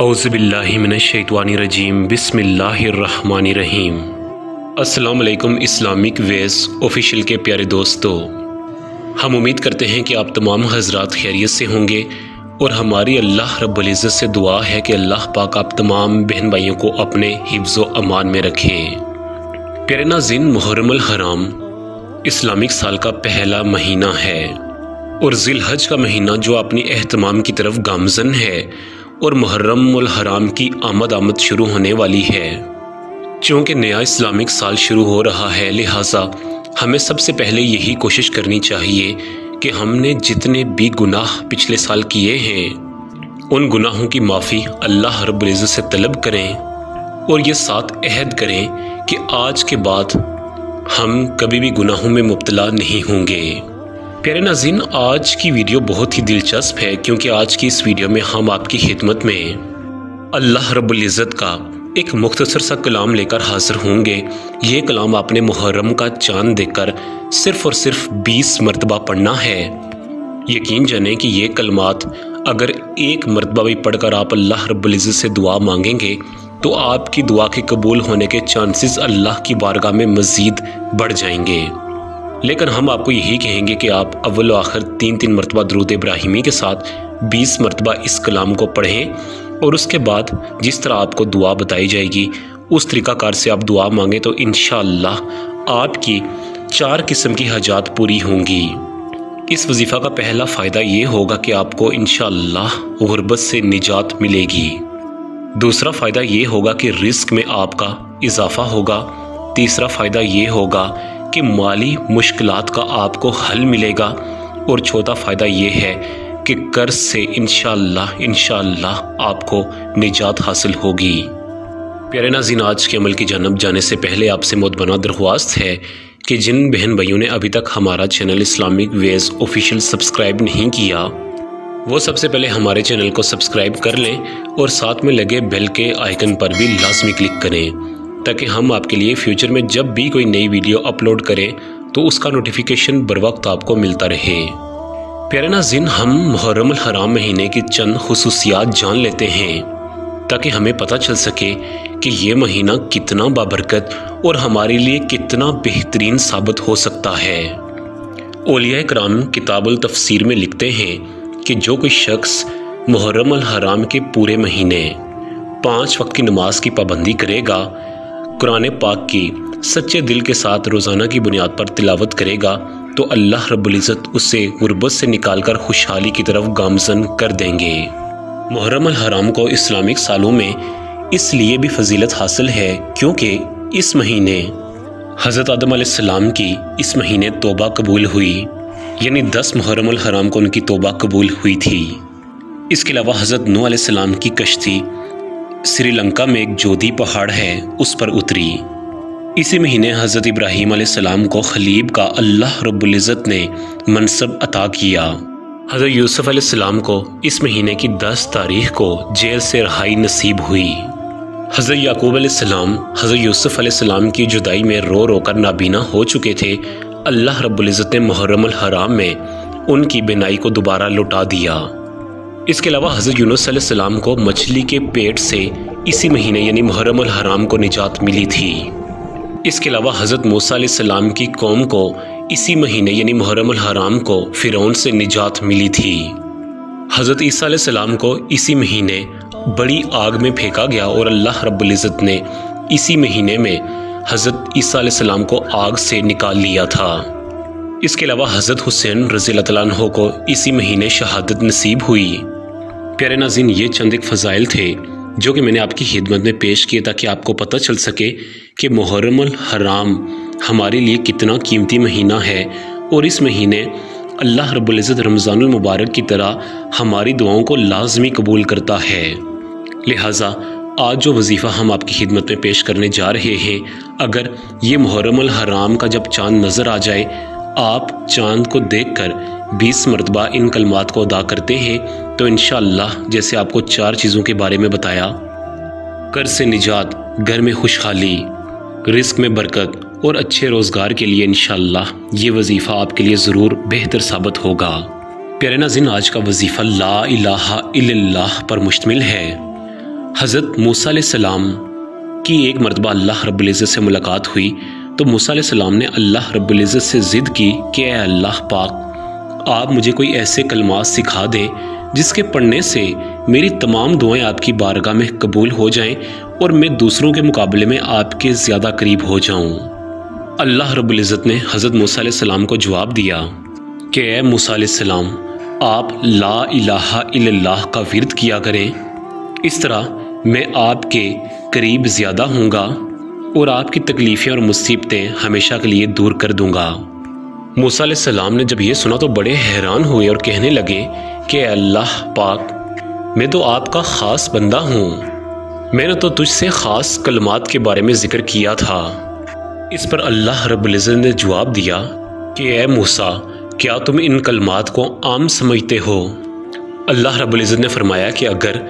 औज़बिल्लिमिनशैतवानरजीम बिस्मिल्लाहिर्रहमानिर्रहीम। अस्सलाम वालेकुम इस्लामिक वेस ऑफिशियल के प्यारे दोस्तों। हम उम्मीद करते हैं कि आप तमाम हजरात खैरियत से होंगे और हमारी अल्लाह रब्बुल इज़्ज़त से दुआ है कि अल्लाह पाक आप तमाम बहन भाइयों को अपने हिफ्ज़ अमान में रखे। प्यारे नाजिन मुहर्रम हराम इस्लामिक साल का पहला महीना है और जिलहज का महीना जो अपनी अहतमाम की तरफ़ गामजन है और मुहर्रम हराम की आमद आमद शुरू होने वाली है। चूँकि नया इस्लामिक साल शुरू हो रहा है, लिहाजा हमें सबसे पहले यही कोशिश करनी चाहिए कि हमने जितने भी गुनाह पिछले साल किए हैं, उन गुनाहों की माफ़ी अल्लाह रब्ज़त से तलब करें और ये साथ अहद करें कि आज के बाद हम कभी भी गुनाहों में मुबतला नहीं होंगे। प्यारे नाजिन, आज की वीडियो बहुत ही दिलचस्प है, क्योंकि आज की इस वीडियो में हम आपकी खिदमत में अल्लाह रब्ज़त का एक मुख्तसर सा कलाम लेकर हाजिर होंगे। ये कलाम आपने मुहर्रम का चाँद देखकर सिर्फ़ और सिर्फ़ बीस मरतबा पढ़ना है। यकीन जाने कि ये कलमात अगर एक मरतबा भी पढ़कर आप अल्लाह रब्ज़त से दुआ मांगेंगे तो आपकी दुआ के कबूल होने के चांसेस अल्लाह की बारगाह में मज़ीद बढ़ जाएँगे। लेकिन हम आपको यही कहेंगे कि आप अव्वल आखिर तीन तीन मरतबा दरूद इब्राहिमी के साथ बीस मरतबा इस कलाम को पढ़ें और उसके बाद जिस तरह आपको दुआ बताई जाएगी, उस तरीक़ाकार से आप दुआ मांगें तो इन आपकी चार किस्म की हजात पूरी होंगी। इस वजीफ़ा का पहला फ़ायदा ये होगा कि आपको इन गुर्बत से निजात मिलेगी। दूसरा फ़ायदा ये होगा कि रिस्क में आपका इजाफा होगा। तीसरा फ़ायदा ये होगा कि माली मुश्किल का आपको हल मिलेगा। और चौथा फ़ायदा ये है कि कर्ज से इनशाला आपको निजात हासिल होगी। प्यारे नाजिन आज के अमल की जानब जाने से पहले आपसे बना दरख्वास्त है कि जिन बहन भाइयों ने अभी तक हमारा channel Islamic veg official subscribe नहीं किया, वो सबसे पहले हमारे चैनल को सब्सक्राइब कर लें और साथ में लगे बेल के आइकन पर भी लाजमी क्लिक करें। ताकि हम आपके लिए फ्यूचर में जब भी कोई नई वीडियो अपलोड करें तो उसका नोटिफिकेशन बर वक्त आपको मिलता रहे। प्यारे नाजिन, हम मुहर्रम हराम महीने की चंद खसूसियात जान लेते हैं, ताकि हमें पता चल सके कि ये महीना कितना बाबरकत और हमारे लिए कितना बेहतरीन साबित हो सकता है। ओलिया कराम किताबुल तफसीर में लिखते हैं कि जो कोई शख्स मुहर्रम हराम के पूरे महीने पाँच वक्त की नमाज़ की पाबंदी करेगा कुरान पाक की सच्चे दिल के साथ रोज़ाना की बुनियाद पर तिलावत करेगा तो अल्लाह रब्ज़त उसे गुरबत से निकालकर खुशहाली की तरफ़ गामजन कर देंगे। मुहर्रम हराम को इस्लामिक सालों में इसलिए भी फजीलत हासिल है क्योंकि इस महीने हज़रत आदम सलाम की इस महीने तोबा कबूल हुई, यानी दस मुहर्रम हराम को उनकी तोबा कबूल हुई थी। इसके अलावा हज़रत नू सलाम की कश्ती श्रीलंका में एक जोधी पहाड़ है, उस पर उतरी। इसी महीने हज़रत इब्राहिम सलाम को खलीब का अल्लाह रब्ज़त ने मनसब अता किया। हज़रत यूसुफ सलाम को इस महीने की 10 तारीख को जेल से रहाई नसीब हुई। हज़रत याकूब सलाम हज़रत यूसुफ सलाम की जुदाई में रो रो कर नाबीना हो चुके थे। अल्लाह रब्ज़त ने मुहर्रम हराम में उनकी बिनाई को दोबारा लौटा दिया। इसके अलावा हज़रत यूनुसलाम को मछली के पेट से इसी महीने, यानी मुहर्रम हराम को निजात मिली थी। इसके अलावा हज़रत मूसा की कौम को इसी महीने, यानी मुहर्रम हराम को फ़िरौन से निजात मिली थी। हज़रत ईसा सलाम को इसी महीने बड़ी आग में फेंका गया और अल्लाह रब्ज़त ने इसी महीने में हज़रत ईसा सलाम को आग से निकाल लिया था। इसके अलावा हज़रत हुसैन रज़ी को इसी महीने शहादत नसीब हुई। प्यारे नाजिन ये चंद एक फ़जाइल थे जो कि मैंने आपकी खिदमत में पेश किए ताकि आपको पता चल सके कि मुहर्रम हराम हमारे लिए कितना कीमती महीना है और इस महीने अल्लाह रब्ज़त रमज़ान मुबारक की तरह हमारी दुआओं को लाजमी कबूल करता है। लिहाजा, आज जो वजीफ़ा हम आपकी खिदमत में पेश करने जा रहे हैं, अगर ये मुहर्रम हराम का जब चाँद नज़र आ जाए आप चाँद को देखकर 20 मरतबा इन कलमात को अदा करते हैं तो इन जैसे आपको चार चीज़ों के बारे में बताया। कर्ज से निजात, घर में खुशहाली, रिस्क में बरकत और अच्छे रोज़गार के लिए इन ये वजीफ़ा आपके लिए ज़रूर बेहतर साबित होगा। प्यारे नाजिन आज का वजीफ़ा ला इलाहा पर मुश्तमिल है। हज़रत मूसा सलाम की एक मरतबा अल्लाह रब्ज़त से मुलाकात हुई। तो मूसा सलाम ने अल्लाह रब्ज़त से ज़िद की कि अल्लाह पाक, आप मुझे कोई ऐसे कलमात सिखा दें जिसके पढ़ने से मेरी तमाम दुआएँ आपकी बारगाह में कबूल हो जाएँ और मैं दूसरों के मुकाबले में आपके ज़्यादा करीब हो जाऊँ। अल्लाह रब्ज़त ने हज़रत मूसा सलाम को जवाब दिया कि ए मूसा सलाम, आप ला इलाहा का विरद किया करें। इस तरह मैं आपके करीब ज़्यादा हूँगा और आपकी तकलीफ़ें और मुसीबतें हमेशा के लिए दूर कर दूँगा। मूसा सलाम ने जब यह सुना तो बड़े हैरान हुए और कहने लगे कि अल्लाह पाक, मैं तो आपका ख़ास बंदा हूँ। मैंने तो तुझसे ख़ास कलमात के बारे में ज़िक्र किया था। इस पर अल्लाह रब्ज़त ने जवाब दिया कि ए मूसा, क्या तुम इन कलमात को आम समझते हो? अल्लाह रब्ज़त ने फरमाया कि अगर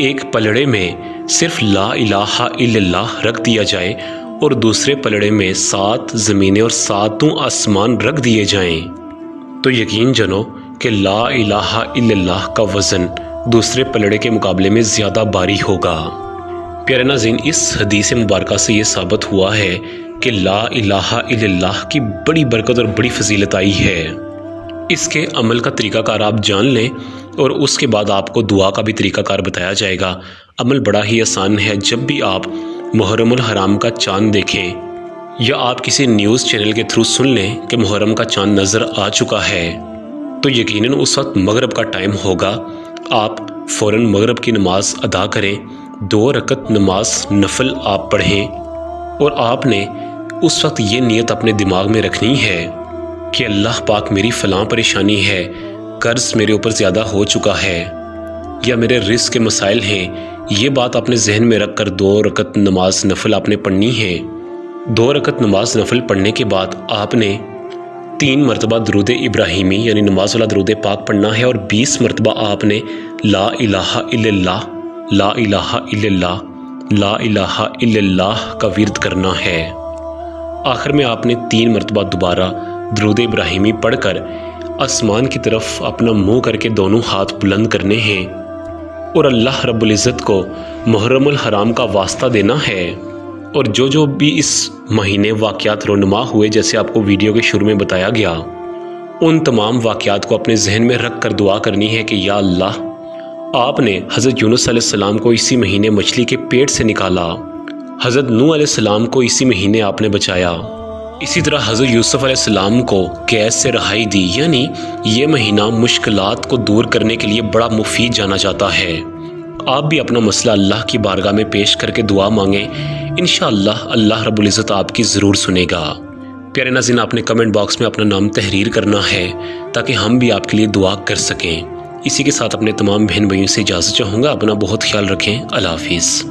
एक पलड़े में सिर्फ़ ला इलाहा इल्लल्लाह रख दिया जाए और दूसरे पलड़े में सात ज़मीनें और सातों आसमान रख दिए जाएँ, तो यकीन जनो कि ला इलाहा इल्लल्लाह का वज़न दूसरे पलड़े के मुकाबले में ज़्यादा भारी होगा। प्यारे नाजीन इस हदीस मुबारक से ये साबित हुआ है कि ला इलाहा इल्लल्लाह की बड़ी बरकत और बड़ी फजीलत आई है। इसके अमल का तरीकाकार आप जान लें और उसके बाद आपको दुआ का भी तरीकाकार बताया जाएगा। अमल बड़ा ही आसान है जब भी आप मुहर्रमुल हराम का चाँद देखें, या आप किसी न्यूज़ चैनल के थ्रू सुन लें कि मुहर्रम का चाँद नज़र आ चुका है। तो यकीनन उस वक्त मगरब का टाइम होगा। आप फ़ौर मगरब की नमाज़ अदा करें, दो रकत नमाज़ नफल आप पढ़ें, और आपने उस वक्त ये नीयत अपने दिमाग में रखनी है कि अल्लाह पाक मेरी फ़लाँ परेशानी है कर्ज़ मेरे ऊपर ज़्यादा हो चुका है या मेरे रिस्क के मसाइल हैं, ये बात अपने जहन में रख कर दो रकत नमाज़ नफल आपने पढ़नी है। दो रकत नमाज़ नफल पढ़ने के बाद आपने तीन मरतबा दरुद इब्राहिमी, यानी नमाज़ वाला दरुद पाक पढ़ना है और बीस मरतबा आपने ला इलाहा इल्लल्लाह, ला इलाहा इल्लल्लाह, ला इलाहा इल्लल्लाह का विरद करना है। आखिर में आपने तीन मरतबा दोबारा दरुद इब्राहिमी पढ़कर आसमान की तरफ़ अपना मुँह करके दोनों हाथ बुलंद करने हैं और अल्लाह रब्ज़त को मुहर्रमुल हराम का वास्ता देना है। और जो जो भी इस महीने वाक़ात रोनमा हुए, जैसे आपको वीडियो के शुरू में बताया गया, उन तमाम वाक़ात को अपने जहन में रख कर दुआ करनी है कि या अल्लाह, आपने हज़रत यूनुस को इसी महीने मछली के पेट से निकाला, हज़रत नू सलाम को इसी महीने आपने बचाया। इसी तरह हज़रत यूसुफ सलाम को कैद से रहाई दी, यानी ये महीना मुश्किलात को दूर करने के लिए बड़ा मुफीद जाना जाता है। आप भी अपना मसला अल्लाह की बारगाह में पेश करके दुआ मांगें इन अल्लाह रबुल्ज़त आपकी ज़रूर सुनेगा। प्यारे नाजिन आपने कमेंट बॉक्स में अपना नाम तहरीर करना है, ताकि हम भी आपके लिए दुआ कर सकें। इसी के साथ अपने तमाम बहन भाइयों से इजाज़त चाहूँगा, अपना बहुत ख्याल रखें। अल्लाह हाफिज़।